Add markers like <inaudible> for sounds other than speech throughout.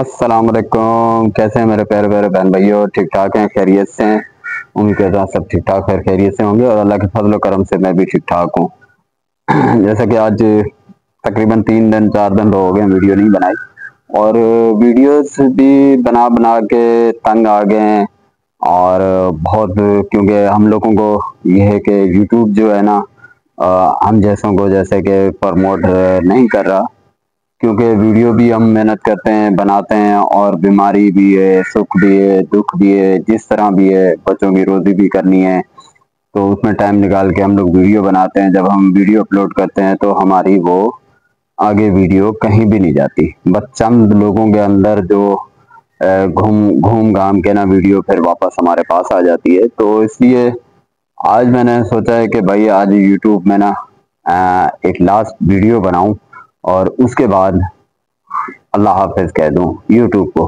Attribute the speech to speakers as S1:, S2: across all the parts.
S1: السلام علیکم، کیسے ہیں میرے پیارے پیارے بہن بھائیو؟ ٹھیک ٹھاک ہیں، خیریت سے ہیں؟ امید کرتا ہوں سب ٹھیک ٹھاک، خیر خیریت سے ہوں گے اور اللہ کے فضل و کرم سے میں بھی ٹھیک ٹھاک ہوں۔ <clears throat> جیسا کہ آج تقریباً تین دن، چار دن ہو گئے ویڈیو نہیں بنائی۔ اور ویڈیوز بھی بنا بنا کے تنگ آ گئے ہیں۔ اور بہت، کیونکہ ہم لوگوں کو یہ ہے کہ یوٹیوب جو ہے نا ہم جیسوں کو جیسے کہ پرموٹ نہیں کر رہا۔ کیونکہ ویڈیو بھی ہم محنت کرتے ہیں، بناتے ہیں اور بیماری بھی ہے، سکھ بھی ہے، دکھ بھی ہے، جس طرح بھی ہے، بچوں کی روزی بھی کرنی ہے۔ تو اس میں ٹائم نکال کے ہم لوگ ویڈیو بناتے ہیں۔ جب ہم ویڈیو اپلوڈ کرتے ہیں تو ہماری وہ آگے ویڈیو کہیں بھی نہیں جاتی۔ بس چند لوگوں کے اندر جو گھوم گھوم گھام کے نا ویڈیو پھر واپس ہمارے پاس آ جاتی ہے۔ تو اس لیے آج میں نے سوچا ہے کہ بھائی آج یوٹیوب میں نا ایک لاسٹ ویڈیو بناؤں۔ اور اس کے بعد اللہ حافظ کہہ دوں یوٹیوب کو،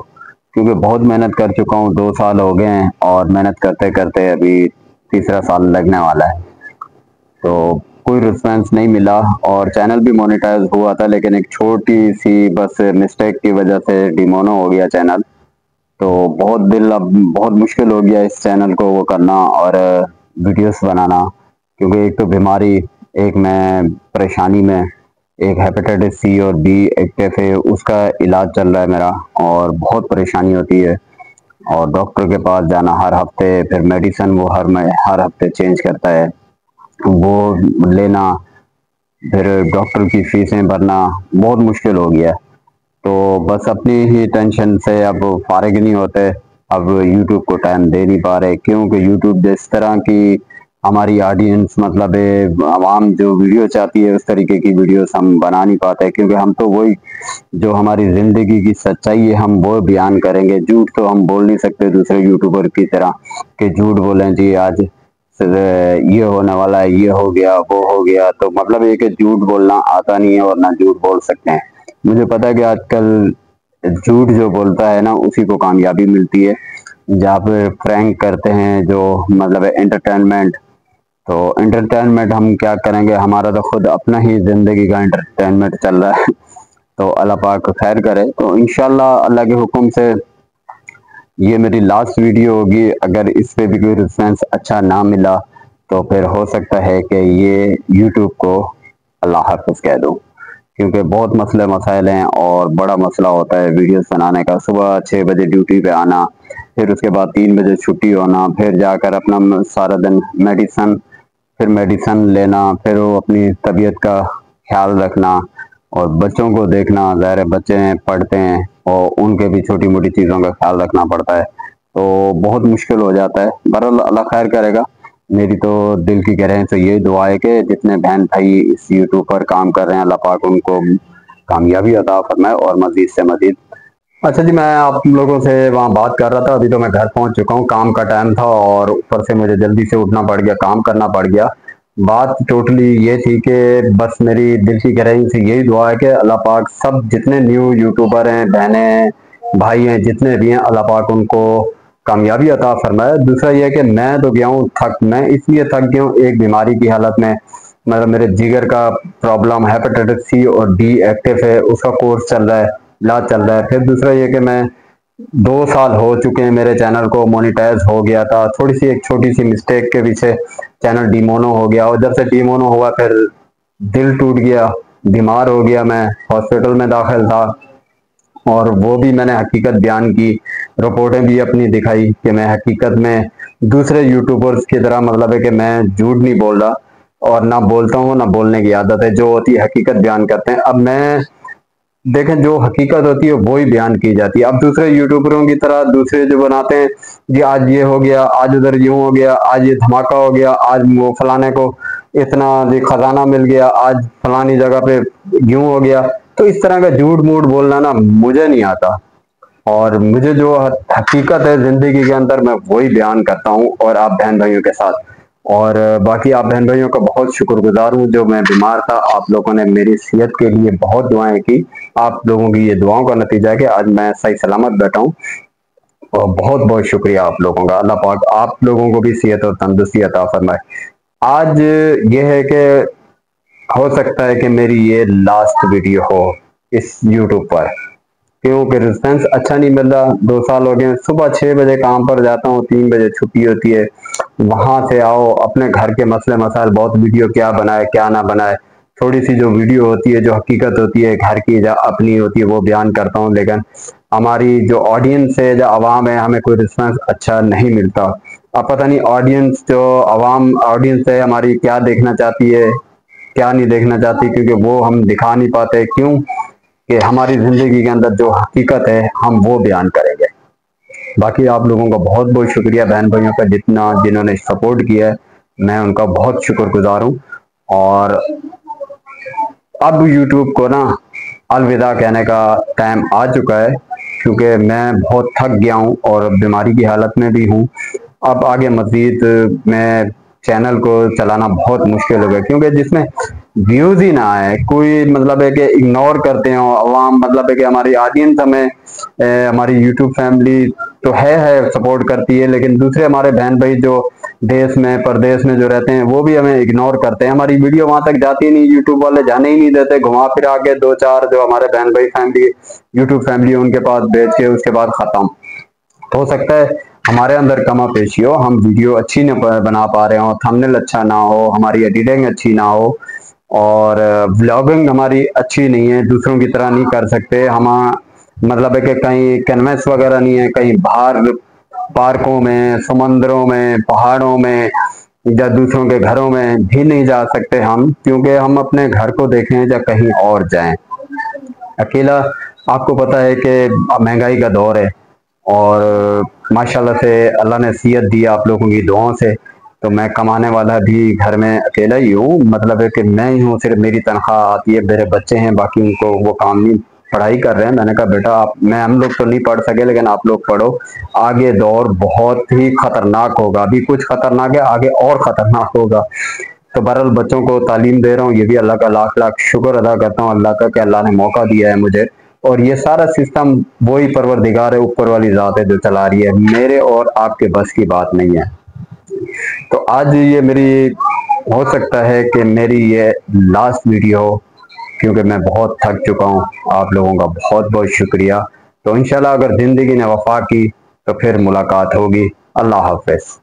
S1: کیونکہ بہت محنت کر چکا ہوں، دو سال ہو گئے ہیں اور محنت کرتے کرتے ابھی تیسرا سال لگنے والا ہے۔ تو کوئی رسپانس نہیں ملا اور چینل بھی مونیٹائز ہوا تھا، لیکن ایک چھوٹی سی بس مسٹیک کی وجہ سے ڈیمونو ہو گیا چینل تو بہت دل، اب بہت مشکل ہو گیا اس چینل کو وہ کرنا اور ویڈیوز بنانا، کیونکہ ایک تو بیماری، ایک میں پریشانی میں ایک ہیپیٹائٹس سی اور بی ایکٹیو ہے، اس کا علاج چل رہا ہے میرا اور بہت پریشانی ہوتی ہے اور ڈاکٹر کے پاس جانا ہر ہفتے، پھر میڈیسن وہ ہر میں، ہر ہفتے چینج کرتا ہے، وہ لینا، پھر ڈاکٹر کی فیسیں بھرنا بہت مشکل ہو گیا۔ تو بس اپنی ہی ٹینشن سے اب فارغ نہیں ہوتے، اب یوٹیوب کو ٹائم دے نہیں پا رہے، کیونکہ یوٹیوب جس طرح کی ہماری آڈینس مطلب عوام جو ویڈیو چاہتی ہے اس طریقے کی ویڈیوز ہم بنا نہیں پاتے، کیونکہ ہم تو وہی جو ہماری زندگی کی سچائی ہے، ہم وہ بیان کریں گے۔ جھوٹ تو ہم بول نہیں سکتے دوسرے یوٹیوبر کی طرح کہ جھوٹ بولیں۔ جی آج یہ ہونے والا ہے، یہ ہو گیا، وہ ہو گیا۔ تو مطلب یہ کہ جھوٹ بولنا آتا نہیں ہے اور نہ جھوٹ بول سکتے ہیں۔ مجھے پتا ہے کہ آج کل جھوٹ جو بولتا ہے نا، اسی کو کامیابی ملتی ہے۔ جہاں پہ فرینک کرتے ہیں جو مطلب انٹرٹینمنٹ تو انٹرٹینمنٹ ہم کیا کریں گے؟ ہمارا تو خود اپنا ہی زندگی کا انٹرٹینمنٹ چل رہا ہے۔ تو اللہ پاک خیر کرے۔ تو انشاءاللہ اللہ کے حکم سے یہ میری لاسٹ ویڈیو ہوگی۔ اگر اس پہ بھی کوئی ریسپانس اچھا نہ ملا تو پھر ہو سکتا ہے کہ یہ یوٹیوب کو اللہ حافظ کہہ دوں۔ کیونکہ بہت مسئلے مسائل ہیں اور بڑا مسئلہ ہوتا ہے ویڈیوز بنانے کا۔ صبح چھ بجے ڈیوٹی پہ آنا، پھر اس کے بعد تین بجے چھٹی ہونا، پھر جا کر اپنا سارا دن میڈیسن پھر میڈیسن لینا، پھر وہ اپنی طبیعت کا خیال رکھنا اور بچوں کو دیکھنا، ظاہر بچے ہیں پڑھتے ہیں اور ان کے بھی چھوٹی موٹی چیزوں کا خیال رکھنا پڑتا ہے۔ تو بہت مشکل ہو جاتا ہے۔ برحال اللہ خیر کرے گا۔ میری تو دل کی کہہ رہے ہیں، تو یہ دعا ہے کہ جتنے بہن بھائی اس یوٹیوب پر کام کر رہے ہیں، اللہ پاک ان کو کامیابی عطا فرمائے اور مزید سے مزید اچھا جی میں آپ لوگوں سے وہاں بات کر رہا تھا، ابھی تو میں گھر پہنچ چکا ہوں، کام کا ٹائم تھا اور اوپر سے مجھے جلدی سے اٹھنا پڑ گیا، کام کرنا پڑ گیا۔ بات ٹوٹلی یہ تھی کہ بس میری دل کی کہہ رہی سے یہی دعا ہے کہ اللہ پاک سب جتنے نیو یوٹیوبر ہیں، بہنیں ہیں بھائی ہیں، جتنے بھی ہیں، اللہ پاک ان کو کامیابی عطا فرمائے۔ دوسرا یہ کہ میں تو گیا ہوں تھک، میں اس لیے تھک گیا ہوں، ایک بیماری کی حالت میں مطلب میرے جگر کا پرابلم ہیپیٹائٹس سی اور ڈی ایکٹیو ہے، اس کا کورس چل رہا ہے۔ علاج چل رہا ہے۔ پھر دوسرا یہ کہ میں دو سال ہو چکے ہیں میرے چینل کو مونیٹائز ہو گیا تھا۔ تھوڑی سی ایک چھوٹی سی مسٹیک کے پیچھے چینل ڈیمونو ہو گیا اور جب سے ڈیمونو ہوا پھر دل ٹوٹ گیا، بیمار ہو گیا میں ہاسپٹل میں داخل تھا۔ اور وہ بھی میں نے حقیقت بیان کی، رپورٹیں بھی اپنی دکھائی کہ میں حقیقت میں دوسرے یوٹیوبرز کی طرح مطلب ہے کہ میں جھوٹ نہیں بول رہا اور نہ بولتا ہوں، نہ بولنے کی عادت ہے، جو ہوتی ہے حقیقت بیان کرتے ہیں۔ اب میں دیکھیں جو حقیقت ہوتی ہے وہی بیان کی جاتی ہے۔ اب دوسرے یوٹیوبروں کی طرح دوسرے جو بناتے ہیں جی آج یہ ہو گیا، آج ادھر یوں ہو گیا، آج یہ دھماکہ ہو گیا، آج وہ فلانے کو اتنا جی خزانہ مل گیا، آج فلانی جگہ پہ یوں ہو گیا۔ تو اس طرح کا جھوٹ موٹ بولنا نا مجھے نہیں آتا۔ اور مجھے جو حقیقت ہے زندگی کے اندر میں وہی بیان کرتا ہوں اور آپ بہن بھائیوں کے ساتھ۔ اور باقی آپ بہن بھائیوں کا بہت شکر گزار ہوں جو میں بیمار تھا، آپ لوگوں نے میری صحت کے لیے بہت دعائیں کی۔ آپ لوگوں کی یہ دعاؤں کا نتیجہ ہے کہ آج میں صحیح سلامت بیٹھا ہوں۔ اور بہت بہت شکریہ آپ لوگوں کا۔ اللہ پاک آپ لوگوں کو بھی صحت اور تندرستی عطا فرمائے۔ آج یہ ہے کہ ہو سکتا ہے کہ میری یہ لاسٹ ویڈیو ہو اس یوٹیوب پر۔ کیونکہ رسپانس اچھا نہیں مل رہا۔ دو سال ہو گئے صبح چھ بجے کام پر جاتا ہوں، تین بجے چھٹی ہوتی ہے۔ وہاں سے آؤ، اپنے گھر کے مسئلے مسائل، بہت ویڈیو کیا بنائے، کیا نہ بنائے۔ تھوڑی سی جو ویڈیو ہوتی ہے، جو حقیقت ہوتی ہے، گھر کی جو اپنی ہوتی ہے، وہ بیان کرتا ہوں۔ لیکن ہماری جو آڈینس ہے، جو عوام ہے، ہمیں کوئی رسپانس اچھا نہیں ملتا۔ اب پتہ نہیں آڈینس جو عوام آڈینس ہے، ہماری کیا دیکھنا چاہتی ہے، کیا نہیں دیکھنا چاہتی، کیونکہ وہ ہم دکھا نہیں پاتے۔ کیوں؟ کہ ہماری زندگی کے اندر جو حقیقت ہے، ہم وہ بیان کریں گے۔ باقی آپ لوگوں کا بہت بہت شکریہ بہن بھائیوں کا جتنا جنہوں نے سپورٹ کیا ہے، میں ان کا بہت شکر گزار ہوں۔ اور اب یوٹیوب کو نا الوداع کہنے کا ٹائم آ چکا ہے، کیونکہ میں بہت تھک گیا ہوں اور بیماری کی حالت میں بھی ہوں۔ اب آگے مزید میں چینل کو چلانا بہت مشکل ہو گیا، کیونکہ جس میں ویوز ہی نہ آئے۔ کوئی مطلب ہے کہ اگنور کرتے ہوں، عوام مطلب ہے کہ ہماری آڈینس ہمیں ہماری یوٹیوب فیملی تو ہے ہے سپورٹ کرتی ہے، لیکن دوسرے ہمارے بہن بھائی جو دیس میں، پردیس میں جو رہتے ہیں، وہ بھی ہمیں اگنور کرتے ہیں۔ ہماری ویڈیو وہاں تک جاتی نہیں یوٹیوب والے جانے ہی نہیں دیتے۔ گھما پھر آگے دو چار جو ہمارے بہن بھائی فیملی یوٹیوب فیملی ان کے پاس بیچ کے اس کے بعد ختم۔ ہو سکتا ہے ہمارے اندر کما پیشی ہو، ہم ویڈیو اچھی نہ بنا پا رہے ہوں تھمنل اچھا نہ ہو، ہماری ایڈیٹنگ اچھی نہ ہو۔ اور ولاگنگ ہماری اچھی نہیں ہے، دوسروں کی طرح نہیں کر سکتے۔ ہم مطلب ہے کہ کہیں کنوینس وغیرہ نہیں ہے، کہیں باہر پارکوں میں، سمندروں میں، پہاڑوں میں، یا دوسروں کے گھروں میں بھی نہیں جا سکتے ہم۔ کیونکہ ہم اپنے گھر کو دیکھیں یا کہیں اور جائیں۔ اکیلا، آپ کو پتا ہے کہ مہنگائی کا دور ہے۔ اور ماشاءاللہ سے اللہ نے سیت دی آپ لوگوں کی دعاؤں سے۔ تو میں کمانے والا بھی گھر میں اکیلا ہی ہوں۔ مطلب ہے کہ میں ہی ہوں، صرف میری تنخواہ آتی ہے، میرے بچے ہیں، باقی ان کو وہ کام نہیں، پڑھائی کر رہے ہیں۔ میں نے کہا بیٹا، آپ میں ہم لوگ تو نہیں پڑھ سکے، لیکن آپ لوگ پڑھو۔ آگے دور بہت ہی خطرناک ہوگا۔ ابھی کچھ خطرناک ہے، آگے اور خطرناک ہوگا۔ تو برحال بچوں کو تعلیم دے رہا ہوں۔ یہ بھی اللہ کا لاکھ لاکھ شکر ادا کرتا ہوں۔ اللہ کا کہ اللہ نے موقع دیا ہے مجھے۔ اور یہ سارا سسٹم وہی پروردگار ہے، اوپر والی ذات ہے جو چلا رہی ہے۔ میرے اور آپ کے بس کی بات نہیں ہے۔ تو آج یہ میری ہو سکتا ہے کہ میری یہ لاسٹ ویڈیو کیونکہ میں بہت تھک چکا ہوں، آپ لوگوں کا بہت بہت شکریہ۔ تو انشاءاللہ اگر زندگی نے وفا کی تو پھر ملاقات ہوگی۔ اللہ حافظ۔